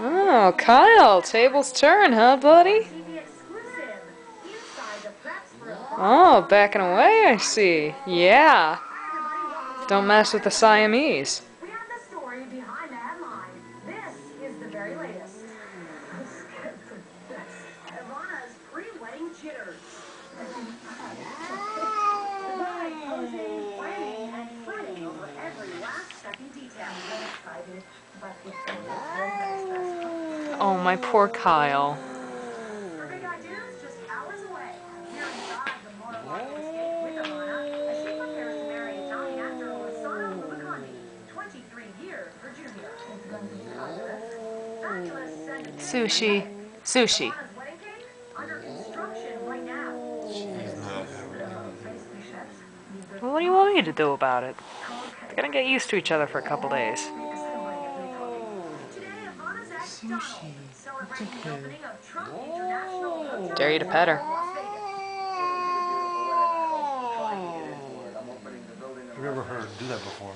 Oh, Kyle, tables turn, huh, buddy? Oh, backing away, I see. Yeah. Don't mess with the Siamese. Oh, my poor Kyle. Her big ideas just hours away. Here inside the motorway escape with Ivana, as she prepares to marry Italian actor Rossano Rubicondi, 23 years her junior. It's going to be fabulous. Fabulous send Sushi. Sushi. Well, what do you want me to do about it? They're gonna get used to each other for a couple days. Today, Ivana's ex-Donald celebrating the opening of Trump International Hotel Dare you to pet her. I've never heard her do that before.